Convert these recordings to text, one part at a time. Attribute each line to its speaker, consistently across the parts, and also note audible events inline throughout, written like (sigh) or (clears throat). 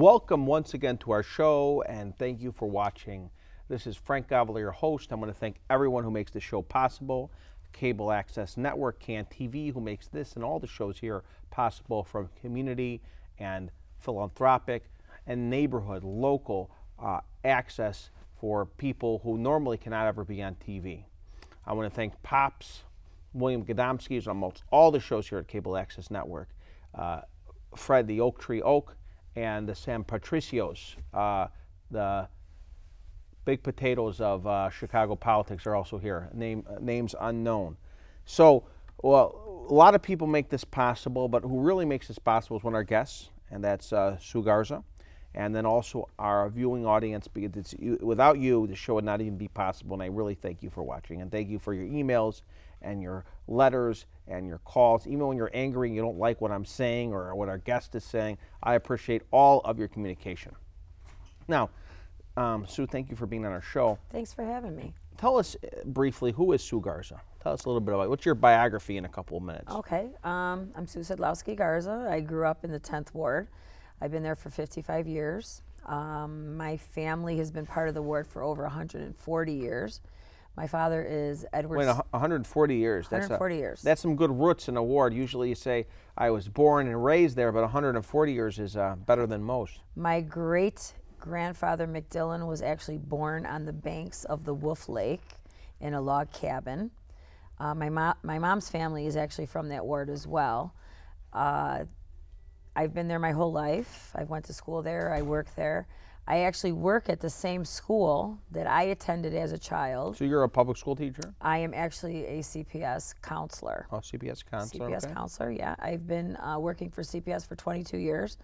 Speaker 1: Welcome once again to our show, and thank you for watching. This is Frank Avila, your host. I want to thank everyone who makes the show possible. Cable Access Network, CAN TV, who makes this and all the shows here possible from community and philanthropic and neighborhood, local uh, access for people who normally cannot ever be on TV. I want to thank Pops, William Gadomski, who's on most all the shows here at Cable Access Network, uh, Fred the Oak Tree Oak, and the San Patricios, uh, the big potatoes of uh, Chicago politics are also here. Name names unknown. So, well, a lot of people make this possible, but who really makes this possible is one of our guests, and that's uh, Sue Garza, and then also our viewing audience. Because without you, the show would not even be possible. And I really thank you for watching, and thank you for your emails and your letters and your calls. Even when you're angry and you don't like what I'm saying or what our guest is saying, I appreciate all of your communication. Now. Um, Sue, thank you for being on our show.
Speaker 2: Thanks for having me.
Speaker 1: Tell us uh, briefly who is Sue Garza. Tell us a little bit about what's your biography in a couple of minutes.
Speaker 2: Okay, um, I'm Sue Sadlowski Garza. I grew up in the 10th Ward. I've been there for 55 years. Um, my family has been part of the ward for over 140 years. My father is Edward.
Speaker 1: Wait, 140 years.
Speaker 2: 140
Speaker 1: that's a,
Speaker 2: years.
Speaker 1: That's some good roots in a ward. Usually you say, I was born and raised there, but 140 years is uh, better than most.
Speaker 2: My great grandfather McDillon was actually born on the banks of the Wolf Lake in a log cabin. Uh, my, mo- my mom's family is actually from that ward as well. Uh, I've been there my whole life. I went to school there. I work there. I actually work at the same school that I attended as a child.
Speaker 1: So you're a public school teacher?
Speaker 2: I am actually a CPS counselor.
Speaker 1: Oh, CPS counselor.
Speaker 2: CPS
Speaker 1: okay.
Speaker 2: counselor, yeah. I've been uh, working for CPS for 22 years.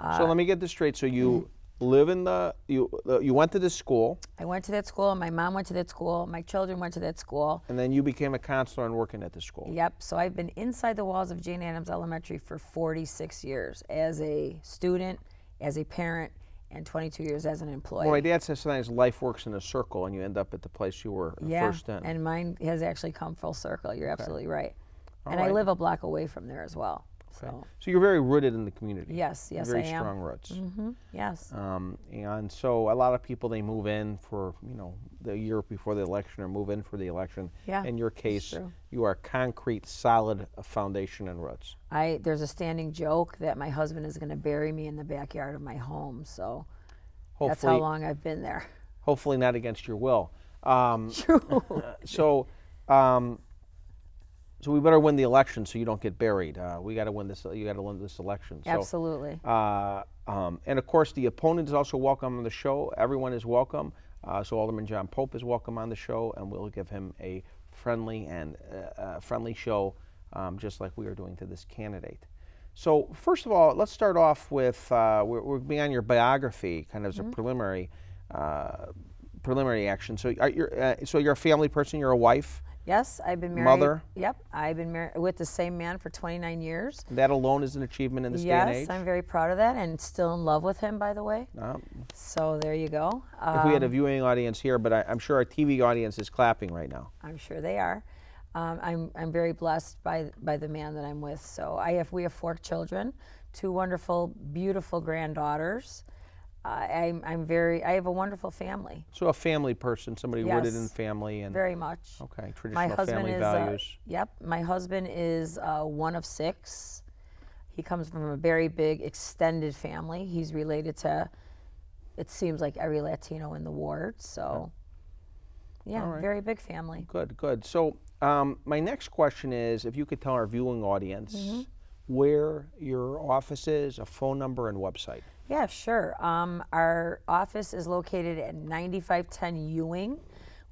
Speaker 2: Uh,
Speaker 1: so let me get this straight. So you live in the you uh, you went to this school
Speaker 2: I went to that school. My mom went to that school. My children went to that school.
Speaker 1: and then you became a counselor and working at the school.
Speaker 2: Yep. So I've been inside the walls of Jane Addams Elementary for 46 years as a student, as a parent, and 22 years as an employee.
Speaker 1: Well, my dad says sometimes life works in a circle, and you end up at the place you were
Speaker 2: yeah,
Speaker 1: first in.
Speaker 2: and mine has actually come full circle. You're absolutely right.
Speaker 1: All
Speaker 2: and I live a block away from there as well. So
Speaker 1: So you're very rooted in the community.
Speaker 2: yes, yes,
Speaker 1: very
Speaker 2: I am.
Speaker 1: strong roots.
Speaker 2: hmm Yes.
Speaker 1: Um, and so a lot of people they move in for you know the year before the election or move in for the election.
Speaker 2: Yeah,
Speaker 1: In your case, you are concrete, solid foundation and roots.
Speaker 2: I there's a standing joke that my husband is going to bury me in the backyard of my home. So that's how long I've been there.
Speaker 1: hopefully not against your will. Um, (laughs)
Speaker 2: True. (laughs)
Speaker 1: so, um, so we better win the election so you don't get buried. Uh, we got to win this. You got to win this election. So,
Speaker 2: Absolutely.
Speaker 1: Uh, um, and of course, the opponent is also welcome on the show. Everyone is welcome. Uh, so Alderman John Pope is welcome on the show, and we'll give him a friendly and uh, uh, friendly show, um, just like we are doing to this candidate. So first of all, let's start off with uh, we're, we're being on your biography, kind of as a preliminary uh, preliminary action. So are you uh, so you're a family person. You're a wife.
Speaker 2: Yes, I've been married.
Speaker 1: Mother?
Speaker 2: Yep, I've been married with the same man for 29 years.
Speaker 1: That alone is an achievement in this day and age. yes.
Speaker 2: I'm very proud of that, and still in love with him, by the way.
Speaker 1: Uh,
Speaker 2: So there you go.
Speaker 1: if we had a
Speaker 2: Um,
Speaker 1: viewing audience here, but I, I'm sure our TV audience is clapping right now.
Speaker 2: I'm sure they are. Um, I'm I'm very blessed by by the man that I'm with. So I have we have four children, two wonderful, beautiful granddaughters. Uh, I'm I'm very I have a wonderful family,
Speaker 1: So a family person, somebody rooted in family and
Speaker 2: very much.
Speaker 1: okay,
Speaker 2: My
Speaker 1: traditional
Speaker 2: husband
Speaker 1: family
Speaker 2: is uh,
Speaker 1: values.
Speaker 2: yep. My husband is uh, one of six. He comes from a very big extended family. He's related to, it seems like every Latino in the ward. So, yeah,
Speaker 1: right.
Speaker 2: very big family.
Speaker 1: Good, good. So um, my next question is, if you could tell our viewing audience
Speaker 2: Mm-hmm.
Speaker 1: where your office is, a phone number, and website.
Speaker 2: Yeah, sure. Um, our office is located at 9510 Ewing.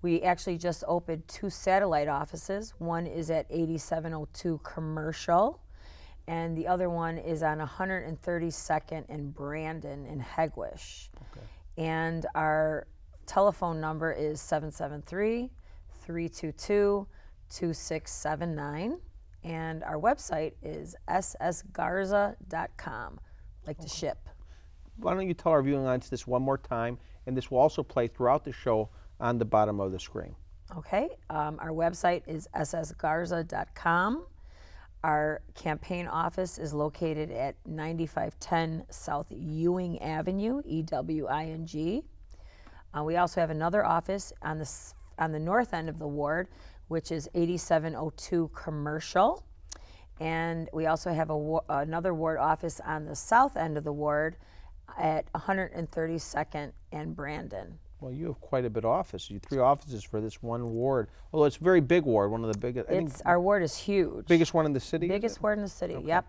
Speaker 2: We actually just opened two satellite offices. One is at 8702 Commercial, and the other one is on 132nd and Brandon in Hegewisch. And our telephone number is 773 322 2679. And our website is ssgarza.com, like the ship.
Speaker 1: Why don't you tell our viewing audience this one more time, and this will also play throughout the show on the bottom of the screen.
Speaker 2: Okay, um, our website is ssgarza.com. Our campaign office is located at 9510 South Ewing Avenue, E W I N G. Uh, we also have another office on the, on the north end of the ward, which is 8702 Commercial. And we also have a, another ward office on the south end of the ward at 132nd and Brandon.
Speaker 1: Well, you have quite a bit of office. You three offices for this one ward. Although it's a very big ward, one of the biggest.
Speaker 2: It's, our ward is huge.
Speaker 1: biggest one in the city.
Speaker 2: Biggest ward in the city, yep.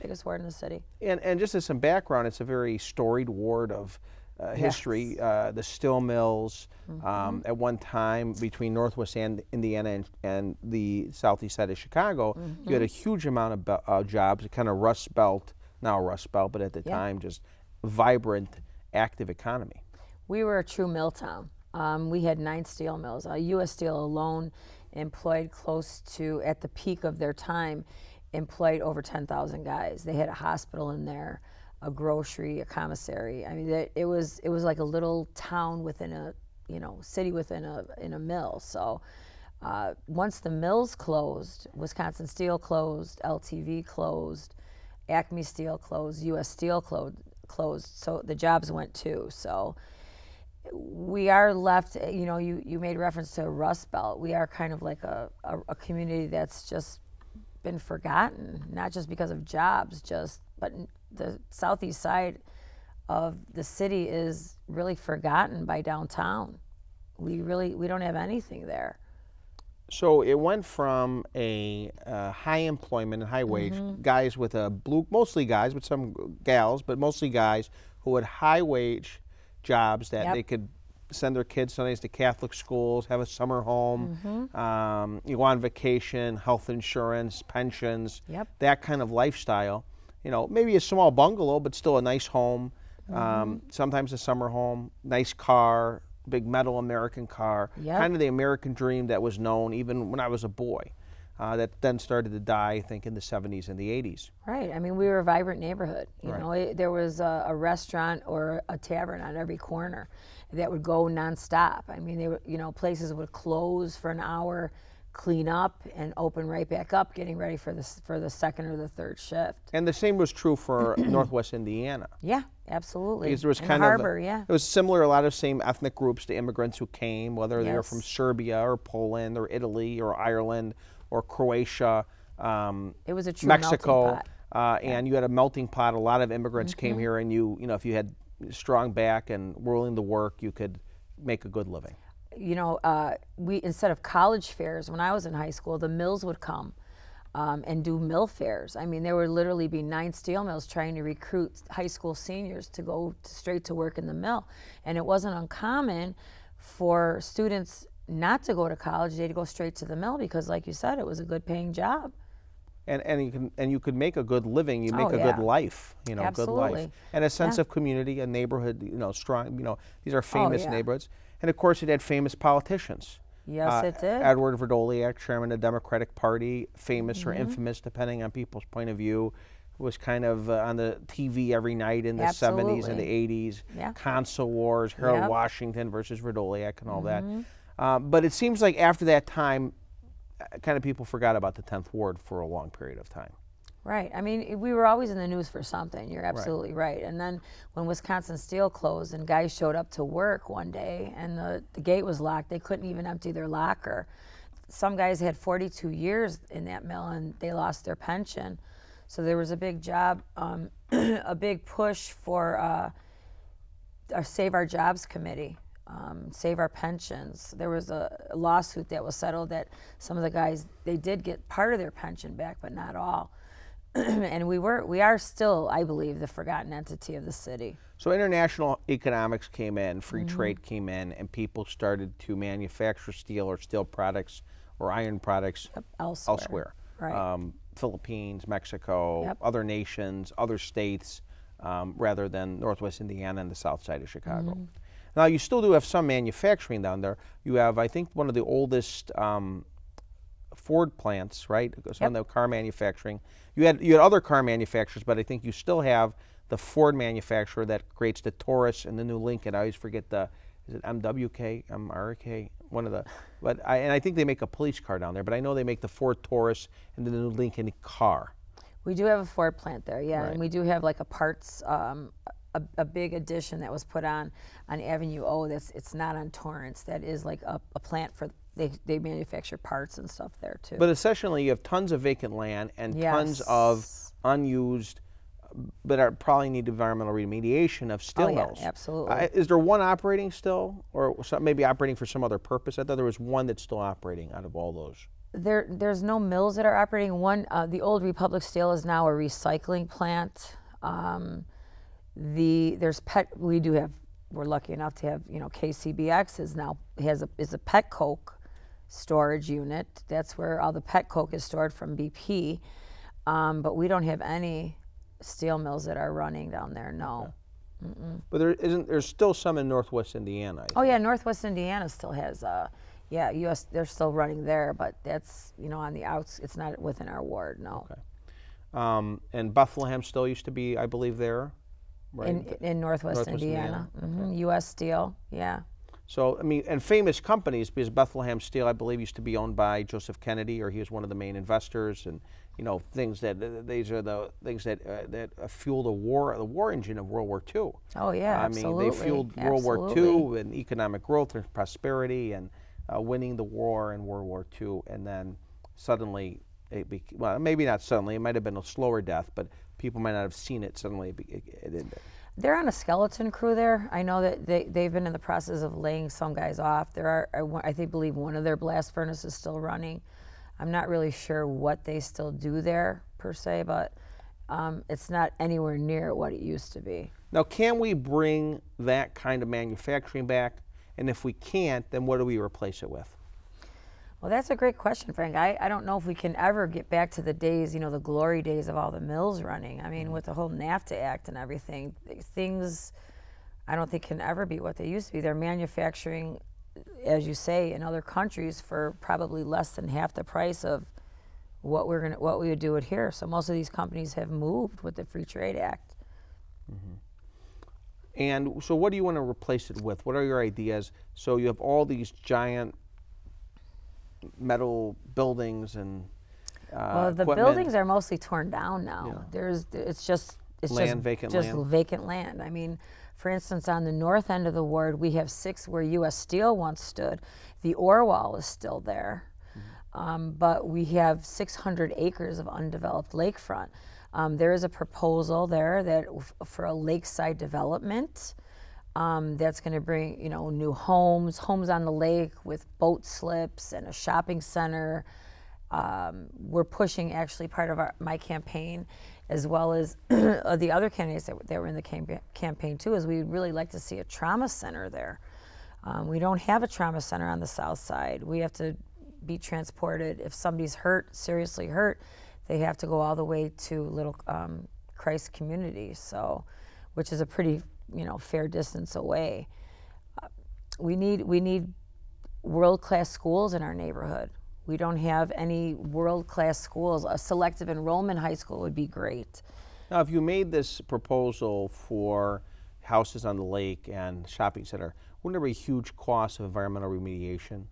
Speaker 2: Biggest ward in the city.
Speaker 1: And, and just as some background, it's a very storied ward of uh, history. Uh, the Still Mills,
Speaker 2: Mm-hmm.
Speaker 1: um, at one time between Northwest and Indiana and, and the southeast side of Chicago, you
Speaker 2: Mm-hmm.
Speaker 1: had a huge amount of uh, jobs, kind of Rust Belt, now Rust Belt, but at the
Speaker 2: Yeah.
Speaker 1: time just vibrant, active economy.
Speaker 2: We were a true mill town. Um, we had nine steel mills. Uh, U.S. Steel alone employed close to, at the peak of their time, employed over 10,000 guys. They had a hospital in there, a grocery, a commissary. I mean, they, it was it was like a little town within a you know city within a in a mill. So. Uh, once the mills closed, Wisconsin Steel closed, LTV closed, Acme Steel closed, U.S. Steel closed, closed. So the jobs went too. So we are left, you know, you, you made reference to a Rust Belt. We are kind of like a, a, a community that's just been forgotten, not just because of jobs, just, but the southeast side of the city is really forgotten by downtown. We really, we don't have anything there.
Speaker 1: So it went from a uh, high employment and high wage
Speaker 2: Mm-hmm.
Speaker 1: guys with a blue, mostly guys, but some gals, but mostly guys who had high wage jobs that
Speaker 2: Yep.
Speaker 1: they could send their kids Sundays to Catholic schools, have a summer home,
Speaker 2: Mm-hmm.
Speaker 1: um, you go on vacation, health insurance, pensions,
Speaker 2: Yep.
Speaker 1: that kind of lifestyle. You know, maybe a small bungalow, but still a nice home.
Speaker 2: Mm-hmm.
Speaker 1: Um, sometimes a summer home, nice car, big metal American car.
Speaker 2: Yep.
Speaker 1: Kind of the American dream that was known even when I was a boy. Uh, that then started to die, I think, in the 70s and the 80s.
Speaker 2: Right. I mean, we were a vibrant neighborhood. You
Speaker 1: Right.
Speaker 2: know, it, there was a, a restaurant or a tavern on every corner that would go nonstop. I mean, they were, you know, places would close for an hour, clean up, and open right back up, getting ready for the for the second or the third shift.
Speaker 1: And the same was true for (clears throat) Northwest Indiana.
Speaker 2: Yeah, absolutely.
Speaker 1: Because there was
Speaker 2: In
Speaker 1: kind
Speaker 2: the
Speaker 1: of
Speaker 2: harbor, yeah.
Speaker 1: it was similar. A lot of same ethnic groups, the immigrants who came, whether they were from Serbia or Poland or Italy or Ireland or Croatia, um,
Speaker 2: It was a true melting
Speaker 1: Mexico,
Speaker 2: pot.
Speaker 1: uh, and you had a melting pot. A lot of immigrants came
Speaker 2: Mm-hmm.
Speaker 1: here, and you you know if you had strong back and willing to work, you could make a good living.
Speaker 2: You know, uh, we instead of college fairs when I was in high school, the mills would come um, and do mill fairs. I mean, there would literally be nine steel mills trying to recruit high school seniors to go straight to work in the mill, and it wasn't uncommon for students not to go to college; they'd go straight to the mill because, like you said, it was a good paying job.
Speaker 1: and and you can and you could make a good living. You make
Speaker 2: Oh,
Speaker 1: a
Speaker 2: yeah.
Speaker 1: good life. You know, good life
Speaker 2: Absolutely.
Speaker 1: and a sense
Speaker 2: Yeah. Oh,
Speaker 1: of community, a neighborhood. You know, strong. You know, these are famous
Speaker 2: yeah.
Speaker 1: neighborhoods, and of course, it had famous politicians.
Speaker 2: Yes,
Speaker 1: Uh,
Speaker 2: it did.
Speaker 1: Edward Vrdolyak, chairman of the Democratic Party, famous or
Speaker 2: Mm-hmm.
Speaker 1: infamous depending on people's point of view, was kind of uh, on the TV every night in the 70s and the 80s.
Speaker 2: Yeah.
Speaker 1: Council Wars, Harold
Speaker 2: Yep. Mm-hmm.
Speaker 1: Washington versus Vrdolyak, and all that. Um, but it seems like after that time, uh, kind of people forgot about the 10th Ward for a long period of time.
Speaker 2: Right. I mean, we were always in the news for something. You're absolutely right. And then when Wisconsin Steel closed and guys showed up to work one day and the, the gate was locked, they couldn't even empty their locker. Some guys had 42 years in that mill and they lost their pension. So there was a big job, um, (clears throat) a big push for uh, our Save Our Jobs Committee, um, Save Our Pensions. There was a a lawsuit that was settled that some of the guys they did get part of their pension back, but not all. (clears throat) and we were we are still, I believe, the forgotten entity of the city.
Speaker 1: So international economics came in, free
Speaker 2: Mm-hmm.
Speaker 1: trade came in, and people started to manufacture steel or steel products or iron products
Speaker 2: Elsewhere.
Speaker 1: elsewhere.
Speaker 2: Right.
Speaker 1: Um, Philippines, Mexico,
Speaker 2: Yep.
Speaker 1: other nations, other states, um, rather than Northwest Indiana and the south side of Chicago.
Speaker 2: Mm-hmm.
Speaker 1: Now, you still do have some manufacturing down there. You have, I think, one of the oldest um, Ford plants, right? Some of the car manufacturing. You had you had other car manufacturers, but I think you still have the Ford manufacturer that creates the Taurus and the new Lincoln. I always forget the is it MWK, MRK, one of the, (laughs) but I, and I think they make a police car down there, but I know they make the Ford Taurus and the new Lincoln car.
Speaker 2: We do have a Ford plant there, yeah,
Speaker 1: Right.
Speaker 2: and we do have like a parts, um, a, a big addition that was put on on Avenue O. That's it's not on Torrance. That is like a, a plant for they they manufacture parts and stuff there too.
Speaker 1: But essentially, you have tons of vacant land and tons of unused, but are, probably need environmental remediation of still
Speaker 2: Oh, yeah,
Speaker 1: mills.
Speaker 2: absolutely.
Speaker 1: Uh, is there one operating still, or some, maybe operating for some other purpose? I thought there was one that's still operating out of all those.
Speaker 2: There, there's no mills that are operating. One, uh, the old Republic Steel is now a recycling plant. Um, the there's pet. We do have. We're lucky enough to have. You know, KCBX is now has a is a pet coke storage unit. That's where all the pet coke is stored from BP. Um, but we don't have any steel mills that are running down there. No.
Speaker 1: But there isn't. There's still some in Northwest Indiana.
Speaker 2: Oh yeah, Northwest Indiana still has. Uh, yeah, U.S. They're still running there, but that's you know on the outs. It's not within our ward. No.
Speaker 1: Um, and Bethlehem Steel used to be, I believe, there. Right.
Speaker 2: in, in Northwest,
Speaker 1: Northwest
Speaker 2: Indiana. hmm U.S. Steel, yeah.
Speaker 1: So I mean, and famous companies because Bethlehem Steel, I believe, used to be owned by Joseph Kennedy, or he was one of the main investors, and you know things that uh, these are the things that uh, that fueled the war, the war engine of World War II.
Speaker 2: Oh yeah,
Speaker 1: I
Speaker 2: absolutely.
Speaker 1: mean, they fueled World War. II and economic growth and prosperity, and uh, winning the war in World War II, and then suddenly it bec well, maybe not suddenly, it might have been a slower death, but people might not have seen it suddenly. It, it, it,
Speaker 2: They're on a skeleton crew there. I know that they they've been in the process of laying some guys off. There are I, I think believe one of their blast furnaces is still running. I'm not really sure what they still do there per se, but um, it's not anywhere near what it used to be.
Speaker 1: Now, can we bring that kind of manufacturing back? And if we can't, then what do we replace it with?
Speaker 2: Well, that's a great question, Frank. I, I don't know if we can ever get back to the days, you know, the glory days of all the mills running. I mean, mm-hmm. with the whole NAFTA Act and everything, things I don't think can ever be what they used to be. They're manufacturing, as you say, in other countries for probably less than half the price of what we're gonna what we would do it here. So most of these companies have moved with the Free Trade Act. Mm-hmm.
Speaker 1: And so, what do you want to replace it with? What are your ideas? So, you have all these giant metal buildings and uh,
Speaker 2: Well, the
Speaker 1: equipment.
Speaker 2: buildings are mostly torn down now. There's, it's just, it's
Speaker 1: Land,
Speaker 2: just
Speaker 1: vacant
Speaker 2: just
Speaker 1: land.
Speaker 2: vacant land. I mean, for instance, on the north end of the ward, we have six where U.S. Steel once stood. The ore wall is still there,
Speaker 1: Mm-hmm.
Speaker 2: um, but we have 600 acres of undeveloped lakefront. Um, there is a proposal there that for a lakeside development. Um, that's going to bring, you know, new homes, homes on the lake with boat slips and a shopping center. Um, we're pushing actually part of our, my campaign, as well as (clears throat) uh, the other candidates that, that were in the campa- campaign too, is we'd really like to see a trauma center there. Um, we don't have a trauma center on the south side. We have to be transported. If somebody's hurt, seriously hurt, they have to go all the way to Little um, Christ Community, so, which is a pretty, you know, fair distance away. Uh, we need we need world class schools in our neighborhood. We don't have any world class schools. A selective enrollment high school would be great.
Speaker 1: Now, if you made this proposal for houses on the lake and shopping center, wouldn't there be a huge cost of environmental remediation?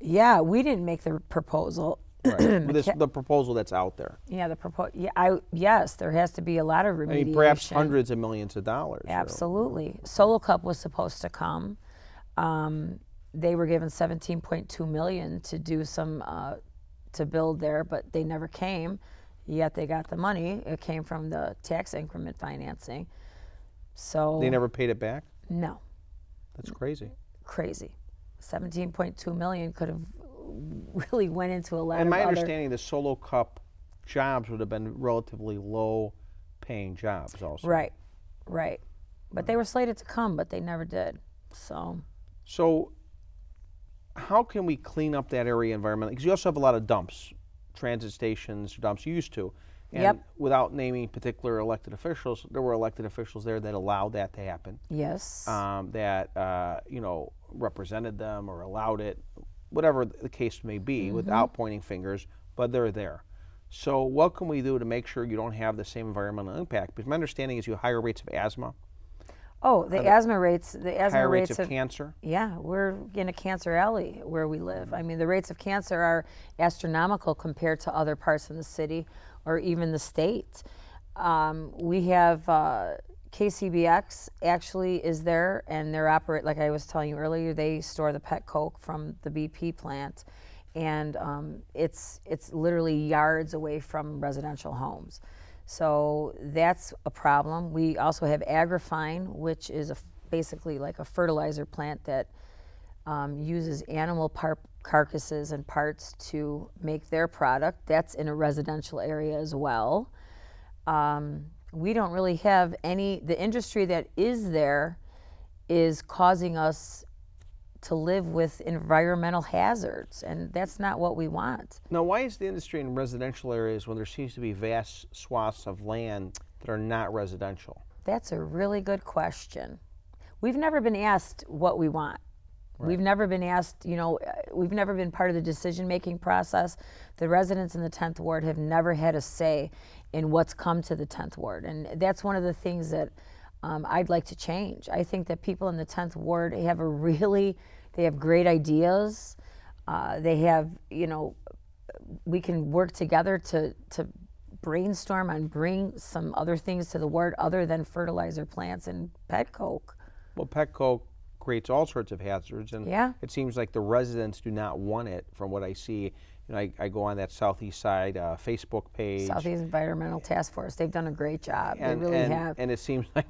Speaker 2: Yeah, we didn't make the proposal.
Speaker 1: Right. (clears throat) This, the proposal that's out there.
Speaker 2: Yeah, the proposal. yeah, I yes, there has to be a lot of remediation.
Speaker 1: I mean, perhaps hundreds of millions of dollars.
Speaker 2: Absolutely. Solo Cup was supposed to come. Um, they were given 17.2 million to do some uh, to build there, but they never came. Yet they got the money. It came from the tax increment financing. So
Speaker 1: They never paid it back?
Speaker 2: no,
Speaker 1: That's crazy.
Speaker 2: crazy. 17.2 million could have (laughs) really went into a lot
Speaker 1: And my understanding, the Solo Cup jobs would have been relatively low paying jobs also.
Speaker 2: Right, right. But they were slated to come, but they never did. So
Speaker 1: So, how can we clean up that area environmentally? Because you also have a lot of dumps, transit stations, dumps. You used to. And
Speaker 2: Yep.
Speaker 1: without naming particular elected officials, there were elected officials there that allowed that to happen,
Speaker 2: yes,
Speaker 1: um, that uh, you know represented them or allowed it, whatever the case may be,
Speaker 2: Mm-hmm.
Speaker 1: without pointing fingers. But they're there. So, what can we do to make sure you don't have the same environmental impact? Because my understanding is you have higher rates of asthma.
Speaker 2: Oh, the asthma rates, the asthma
Speaker 1: Higher rates
Speaker 2: rates
Speaker 1: of
Speaker 2: have,
Speaker 1: cancer?
Speaker 2: yeah, we're in a cancer alley where we live. I mean, the rates of cancer are astronomical compared to other parts of the city or even the state. Um, we have uh, KCBX actually is there, and they're operate like I was telling you earlier. They store the pet coke from the BP plant, and um, it's it's literally yards away from residential homes. So that's a problem. We also have Agrifine, which is a, basically like a fertilizer plant that um, uses animal carcasses and parts to make their product. That's in a residential area as well. Um, we don't really have any, the industry that is there is causing us to live with environmental hazards, and that's not what we want.
Speaker 1: Now, why is the industry in residential areas when there seems to be vast swaths of land that are not residential?
Speaker 2: That's a really good question. We've never been asked what we want. We've never been asked, you know, uh, we've never been part of the decision making process. The residents in the 10th ward have never had a say in what's come to the 10th ward. And that's one of the things that um, I'd like to change. I think that people in the 10th ward have a really, they have great ideas. Uh, they have, you know, we can work together to, to brainstorm and bring some other things to the ward other than fertilizer plants and pet coke.
Speaker 1: Well, pet coke creates all sorts of hazards, and
Speaker 2: Yeah.
Speaker 1: it seems like the residents do not want it. From what I see, you know, I, I go on that southeast side uh, Facebook page,
Speaker 2: Southeast Environmental Task Force, they've done a great job.
Speaker 1: and
Speaker 2: they really
Speaker 1: and,
Speaker 2: have.
Speaker 1: and it seems (laughs) like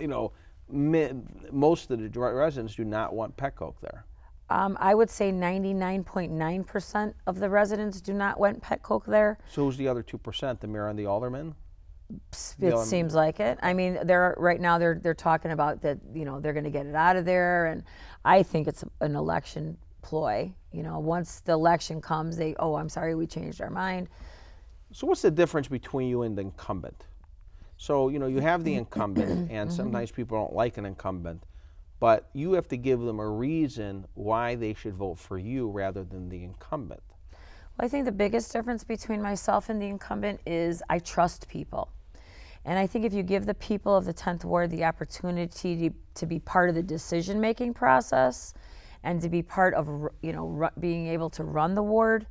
Speaker 1: you know, mi- most of the residents do not want pet coke there.
Speaker 2: Um, I would say 99.9% of the residents do not want pet coke there.
Speaker 1: So who's the other two percent? The mayor and the alderman.
Speaker 2: It
Speaker 1: um,
Speaker 2: seems like it. I mean, they're right now they're they're talking about that. You know, they're going to get it out of there, and I think it's an election ploy. You know, once the election comes, they oh, I'm sorry, we changed our mind.
Speaker 1: So what's the difference between you and the incumbent? So you know you have the incumbent, (clears throat) and sometimes people don't like an incumbent, but you have to give them a reason why they should vote for you rather than the incumbent.
Speaker 2: Well, I think the biggest difference between myself and the incumbent is I trust people. And I think if you give the people of the 10th ward the opportunity to, to be part of the decision making process and to be part of, you know, being able to run the ward,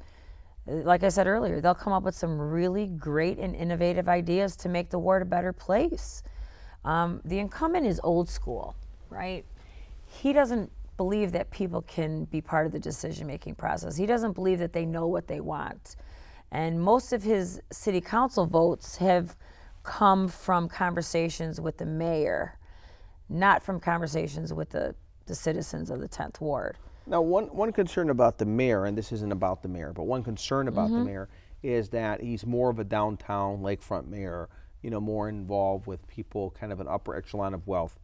Speaker 2: uh, like I said earlier, they'll come up with some really great and innovative ideas to make the ward a better place. Um, the incumbent is old school, right? He doesn't believe that people can be part of the decision making process. He doesn't believe that they know what they want. And most of his city council votes have come from conversations with the mayor, not from conversations with the, the citizens of the 10th ward.
Speaker 1: Now, one, one concern about the mayor, and this isn't about the mayor, but one concern about the mayor is that he's more of a downtown lakefront mayor, you know, more involved with people, kind of an upper echelon of wealth.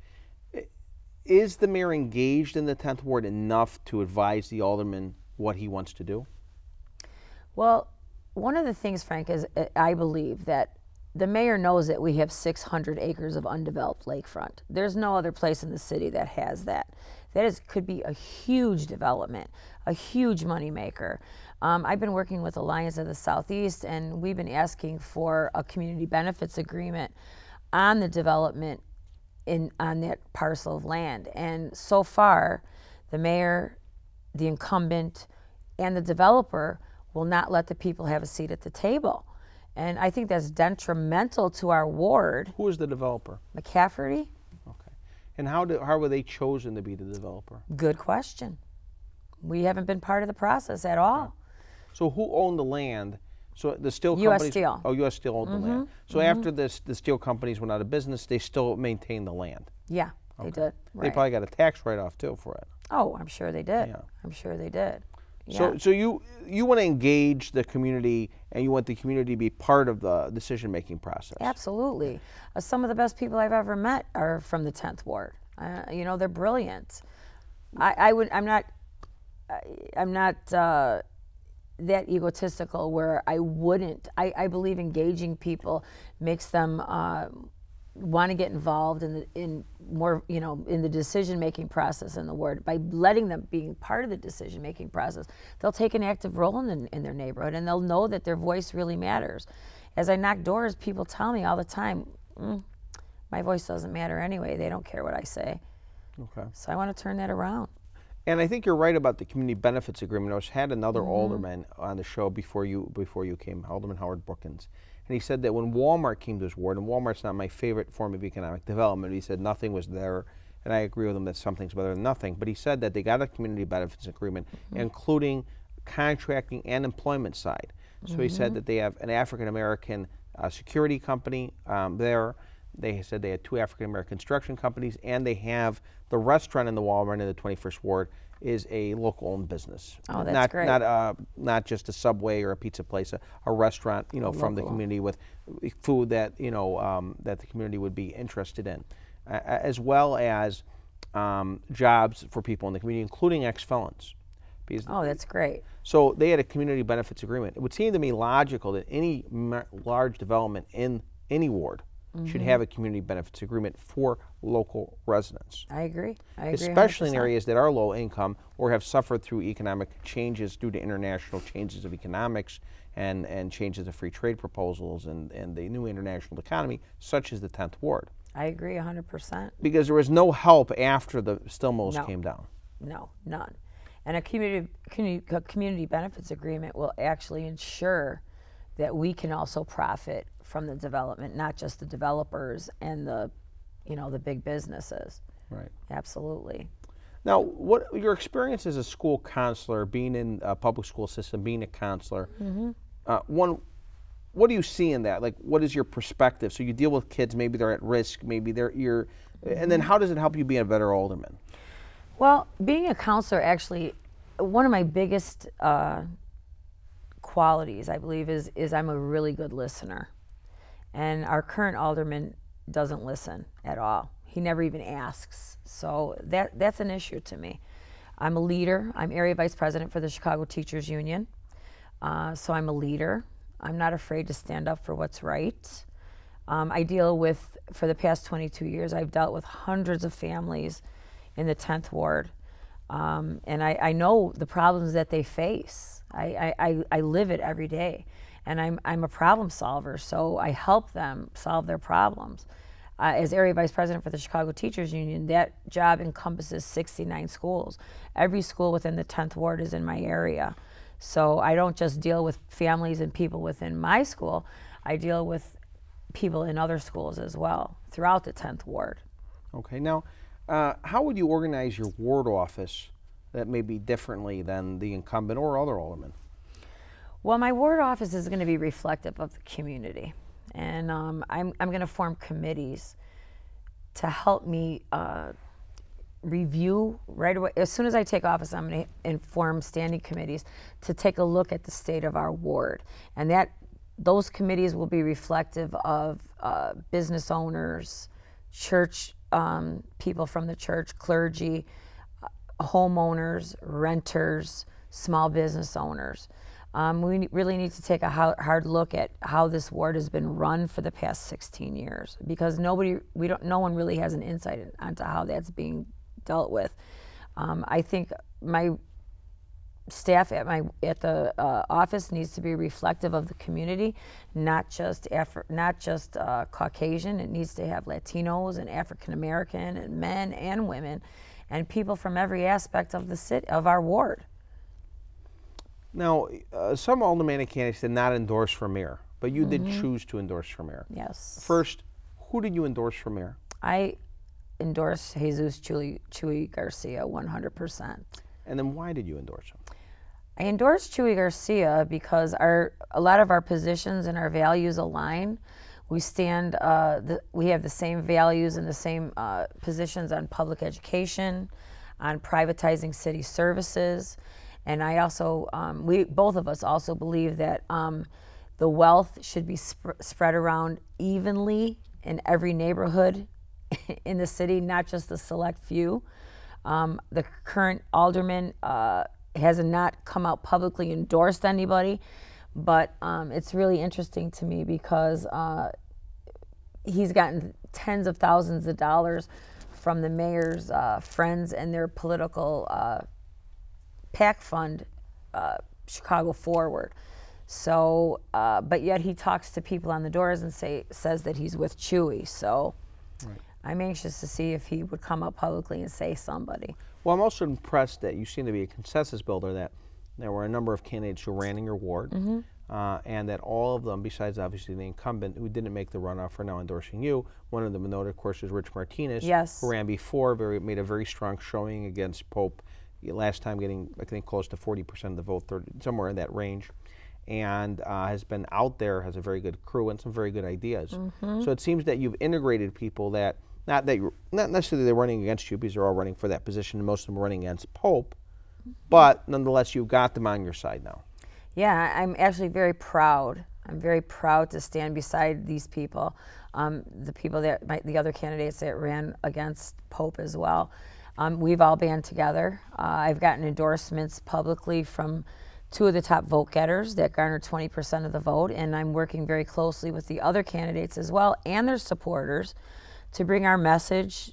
Speaker 1: Is the mayor engaged in the 10th ward enough to advise the alderman what he wants to do?
Speaker 2: Well, one of the things, Frank, is uh, I believe that the mayor knows that we have 600 acres of undeveloped lakefront. There's no other place in the city that has that. That is, could be a huge development, a huge moneymaker. Um, I've been working with Alliance of the Southeast, and we've been asking for a community benefits agreement on the development in on that parcel of land. And so far, the mayor, the incumbent, and the developer will not let the people have a seat at the table. And I think that's detrimental to our ward.
Speaker 1: Who is the developer?
Speaker 2: McCaffery,
Speaker 1: Okay. And how, do, how were they chosen to be the developer?
Speaker 2: good question. We haven't been part of the process at all.
Speaker 1: So who owned the land? So the steel
Speaker 2: US
Speaker 1: companies.
Speaker 2: Steel. Mm-hmm.
Speaker 1: Oh, U.S. Steel owned the land. So after this, the steel companies went out of business, they still maintained the land.
Speaker 2: Yeah, they did.
Speaker 1: They probably got a tax write-off too for it.
Speaker 2: oh, I'm sure they did.
Speaker 1: Yeah.
Speaker 2: I'm sure they did. Yeah.
Speaker 1: So, so you you want to engage the community, and you want the community to be part of the decision-making process.
Speaker 2: Absolutely. Uh, some of the best people I've ever met are from the 10th ward. Uh, you know, they're brilliant. I, I would. I'm not. I, I'm not uh, that egotistical where I wouldn't. I, I believe engaging people makes them uh, want to get involved in the in more. You know, in the decision making process in the ward by letting them being part of the decision making process. They'll take an active role in, in their neighborhood and they'll know that their voice really matters. As I knock doors, people tell me all the time. "Mm, my voice doesn't matter anyway. They don't care what I say.
Speaker 1: Okay.
Speaker 2: So I want to turn that around.
Speaker 1: And I think you're right about the community benefits agreement. I had another alderman on the show before you before you came, Alderman Howard Brookins, and he said that when Walmart came to his ward, and Walmart's not my favorite form of economic development, he said nothing was there, and I agree with him that something's better than nothing. But he said that they got a community benefits agreement, including contracting and employment side. So he said that they have an African American uh, security company um, there. They said they had two African American construction companies, and they have the restaurant in the Walmart in the 21st ward is a local owned business.
Speaker 2: Oh, that's
Speaker 1: not,
Speaker 2: great.
Speaker 1: Not uh, not just a Subway or a pizza place, a, a restaurant, you know, from the community with food that you know um, that the community would be interested in, uh, as well as um, jobs for people in the community, including ex-felons. Because
Speaker 2: Oh, that's great.
Speaker 1: so they had a community benefits agreement. It would seem to me logical that any large development in any ward
Speaker 2: Mm-hmm.
Speaker 1: should have a community benefits agreement for local residents,
Speaker 2: I agree. I agree.
Speaker 1: especially in
Speaker 2: 100%.
Speaker 1: areas that are low income or have suffered through economic changes due to international changes of economics and, and changes of free trade proposals and, and the new international economy, such as the 10th ward.
Speaker 2: I agree 100%.
Speaker 1: Because there was no help after the Stillmills
Speaker 2: No.
Speaker 1: came down.
Speaker 2: No, none. And a community, community, a community benefits agreement will actually ensure that we can also profit from the development, not just the developers and the, you know, the big businesses.
Speaker 1: Right.
Speaker 2: Absolutely.
Speaker 1: Now, what your experience as a school counselor, being in a public school system, being a counselor, uh, one, what do you see in that? Like, what is your perspective? So you deal with kids, maybe they're at risk, maybe they're you're, and then how does it help you be a better alderman?
Speaker 2: Well, being a counselor, actually, one of my biggest uh, qualities, I believe, is is I'm a really good listener, and our current alderman doesn't listen at all. He never even asks. So that that's an issue to me. I'm a leader. I'm area vice president for the Chicago Teachers Union, uh, so I'm a leader. I'm not afraid to stand up for what's right. Um, I deal with, for the past 22 years, I've dealt with hundreds of families in the 10th ward. Um, and I, I know the problems that they face. I, I, I, I live it every day. And I'm, I'm a problem solver, so I help them solve their problems. Uh, as area vice president for the Chicago Teachers Union, that job encompasses 69 schools. Every school within the 10th ward is in my area. So I don't just deal with families and people within my school, I deal with people in other schools as well throughout the 10th ward.
Speaker 1: Okay. Now, uh, how would you organize your ward office that may be differently than the incumbent or other aldermen?
Speaker 2: Well, my ward office is going to be reflective of the community, and um, I'm, I'm going to form committees to help me uh, review right away. As soon as I take office, I'm going to inform standing committees to take a look at the state of our ward, and that those committees will be reflective of uh, business owners, church um, people from the church, clergy, homeowners, renters, small business owners. Um, we really need to take a hard look at how this ward has been run for the past 16 years because nobody, we don't, no one really has an insight in- onto how that's being dealt with. Um, I think my staff at my at the uh, office needs to be reflective of the community, not just Afri- not just uh, Caucasian. It needs to have Latinos and African American and men and women, and people from every aspect of the city of our ward.
Speaker 1: Now, uh, some aldermanic candidates did not endorse for mayor, but you did choose to endorse for mayor.
Speaker 2: Yes.
Speaker 1: First, who did you endorse for mayor?
Speaker 2: I endorse Jesus Chuy, Chuy Garcia 100%.
Speaker 1: And then why did you endorse him?
Speaker 2: I endorsed Chuy Garcia because our a lot of our positions and our values align. We stand, uh, the, we have the same values and the same uh, positions on public education, on privatizing city services, and I also, um, we both of us also believe that um, the wealth should be sp- spread around evenly in every neighborhood (laughs) in the city, not just the select few. Um, the current alderman uh, has not come out publicly endorsed anybody, but um, it's really interesting to me because uh, he's gotten tens of thousands of dollars from the mayor's uh, friends and their political uh, PAC fund, uh, Chicago Forward. So, uh, but yet he talks to people on the doors and say says that he's with Chuy. So, I'm anxious to see if he would come up publicly and say somebody.
Speaker 1: Well, I'm also impressed that you seem to be a consensus builder. That there were a number of candidates who ran in your ward, uh, and that all of them, besides obviously the incumbent who didn't make the runoff, are now endorsing you. One of them, noted, of course, is Rich Martinez,
Speaker 2: Yes.
Speaker 1: who ran before, very made a very strong showing against Pope. Last time, getting I think close to 40% of the vote, 30, somewhere in that range, and uh, has been out there, has a very good crew and some very good ideas. So it seems that you've integrated people that not that you're not necessarily they're running against you because they're all running for that position, and most of them are running against Pope, but nonetheless, you've got them on your side now.
Speaker 2: Yeah, I'm actually very proud. I'm very proud to stand beside these people, um, the people that my, the other candidates that ran against Pope as well. Um, we've all band together. Uh, I've gotten endorsements publicly from two of the top vote getters that garnered 20% of the vote, and I'm working very closely with the other candidates as well and their supporters to bring our message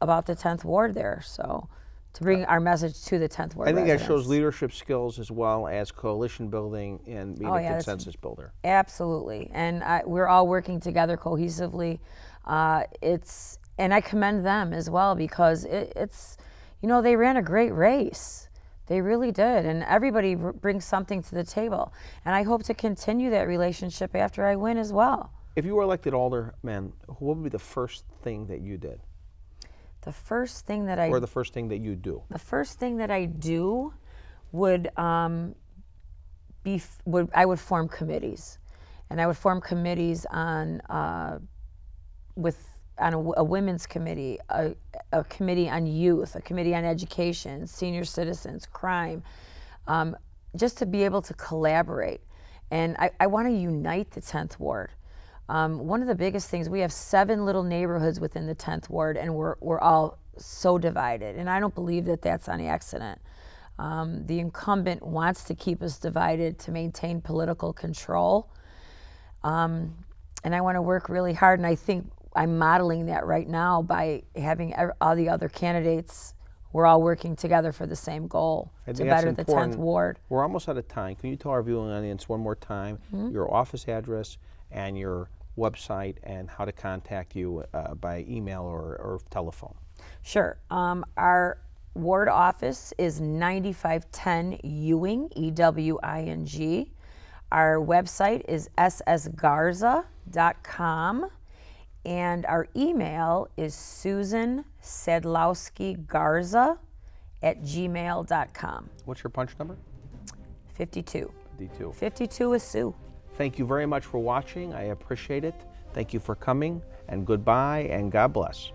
Speaker 2: about the 10th ward there. So, to bring our message to the 10th ward.
Speaker 1: I think that shows leadership skills as well as coalition building and being
Speaker 2: Oh,
Speaker 1: a
Speaker 2: yeah, that's-
Speaker 1: consensus builder.
Speaker 2: Absolutely, and I, we're all working together cohesively. Uh, it's and I commend them as well because it, it's, you know, they ran a great race. They really did, and everybody br- brings something to the table. And I hope to continue that relationship after I win as well.
Speaker 1: If you were elected alderman, what would be the first thing that you did,
Speaker 2: The first thing that I
Speaker 1: or the first thing that you do?
Speaker 2: the first thing that I do would um, be f- would I would form committees, and I would form committees on uh, with on a women's committee, a, a committee on youth, a committee on education, senior citizens, crime, um, just to be able to collaborate. And I, I want to unite the 10th ward. Um, one of the biggest things, we have seven little neighborhoods within the 10th ward, and we're, we're all so divided. And I don't believe that that's on accident. Um, the incumbent wants to keep us divided to maintain political control. Um, and I want to work really hard. And I think I'm modeling that right now by having all the other candidates. We're all working together for the same goal to better the 10th ward.
Speaker 1: We're almost out of time. Can you tell our viewing audience one more time your office address and your website and how to contact you uh, by email or, or telephone?
Speaker 2: Sure. Um, our ward office is 9510 Ewing, E W I N G. Our website is ssgarza.com. And our email is Susan Sadlowski Garza at gmail.com.
Speaker 1: What's your punch number?
Speaker 2: 52.
Speaker 1: 52.
Speaker 2: 52 is Sue.
Speaker 1: Thank you very much for watching. I appreciate it. Thank you for coming, and goodbye, and God bless.